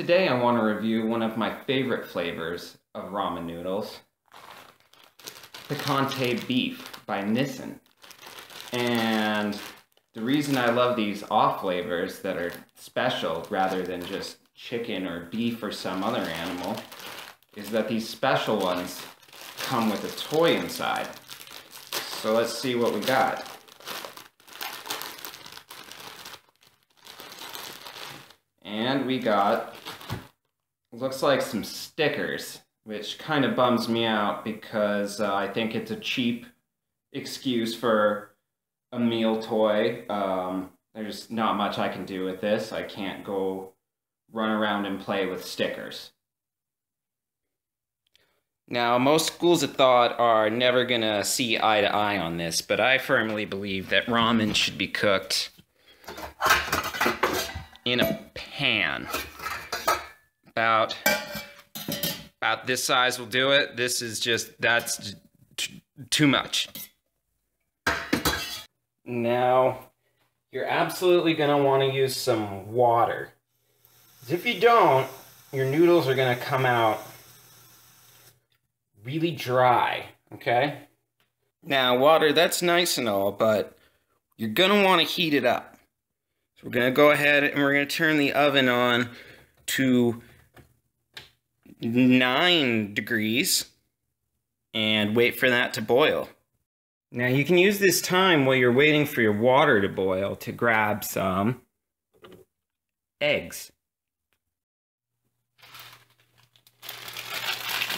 Today I want to review one of my favorite flavors of ramen noodles, Picante Beef by Nissin. And the reason I love these off flavors that are special rather than just chicken or beef or some other animal is that these special ones come with a toy inside. So let's see what we got. And we got, looks like some stickers, which kind of bums me out because uh, I think it's a cheap excuse for a meal toy. Um, there's not much I can do with this. I can't go run around and play with stickers. Now, most schools of thought are never going to see eye to eye on this, but I firmly believe that ramen should be cooked in a pan. About about this size will do it. This is just that's too much. Now, you're absolutely going to want to use some water. If you don't, your noodles are going to come out really dry, okay? Now, water, that's nice and all, but you're going to want to heat it up. So we're going to go ahead and we're going to turn the oven on to 9 degrees and wait for that to boil. Now you can use this time while you're waiting for your water to boil to grab some eggs.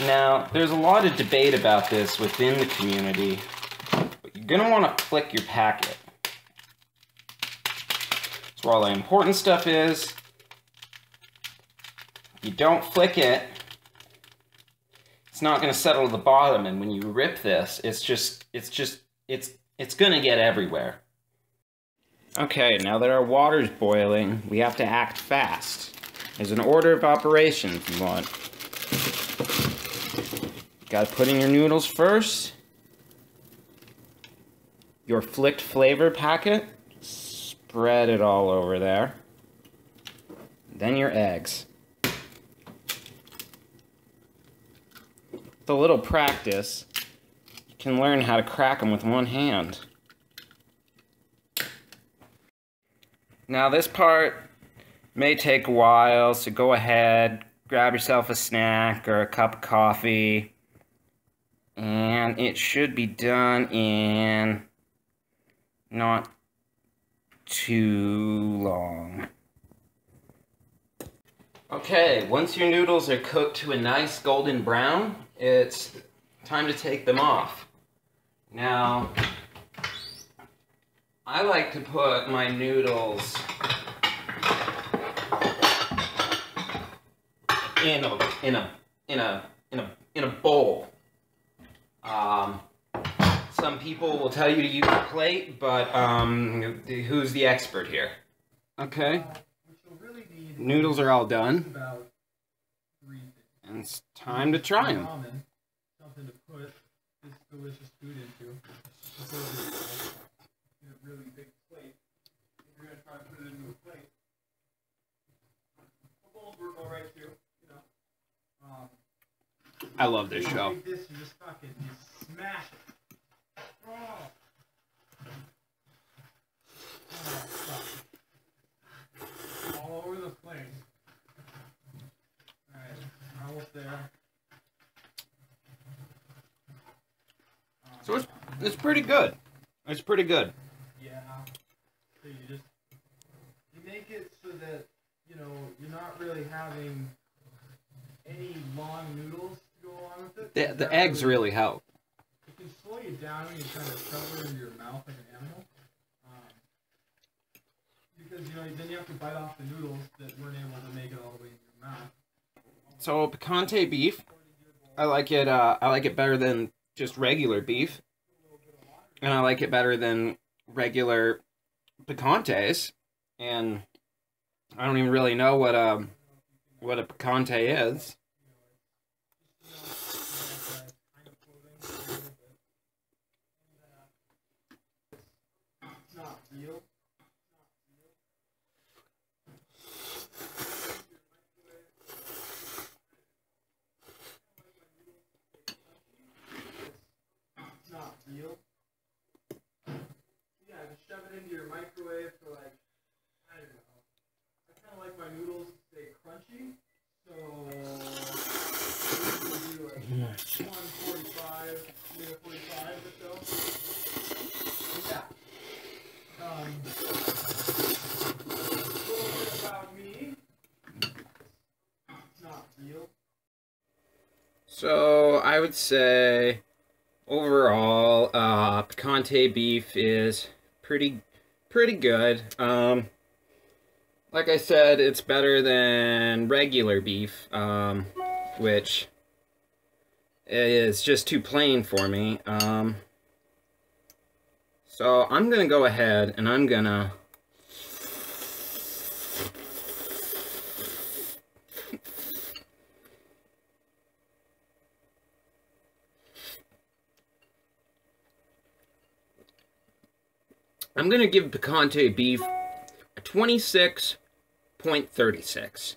Now, there's a lot of debate about this within the community, but you're going to want to flick your packet. That's where all the important stuff is. If you don't flick it, it's not going to settle to the bottom, and when you rip this, it's just, it's just, it's, it's going to get everywhere. Okay, now that our water's boiling, we have to act fast. There's an order of operations you want. Gotta put in your noodles first. Your flicked flavor packet. Spread it all over there. Then your eggs. With a little practice, you can learn how to crack them with one hand. Now this part may take a while, so go ahead, grab yourself a snack or a cup of coffee. And it should be done in not too long. Okay, once your noodles are cooked to a nice golden brown, it's time to take them off. Now, I like to put my noodles in a in a in a in a in a bowl. Um, some people will tell you to use a plate, but um, who's the expert here? Okay, Which you'll really need noodles are all done, about three things. And it's time to try them. Something to put this delicious food into. To in a really big plate. If you're gonna try to put it into a plate, a all right. You know. Um, I love this show. This, you just fucking you smash it. There. Um, So it's it's pretty good. It's pretty good. yeah. So you just you make it so that you know you're not really having any long noodles to go along with it. The the eggs really help. it can slow you down when trying to shove it into your mouth like an animal. Um, because you know then you have to bite off the noodles that weren't able to make it all the way into your mouth. So picante beef, I like it. Uh, I like it better than just regular beef, and I like it better than regular picantes. And I don't even really know what um what a picante is. 145, minute 45 or so. So I would say overall, uh, picante beef is pretty, pretty good. Um, like I said, it's better than regular beef, um, which is just too plain for me. Um, so I'm gonna go ahead and I'm gonna I'm going to give Picante beef a 26.36.